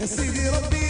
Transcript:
Esse virou